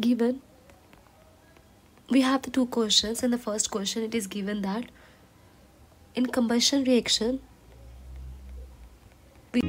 given. We have the two questions. In the first question it is given that in combustion reaction we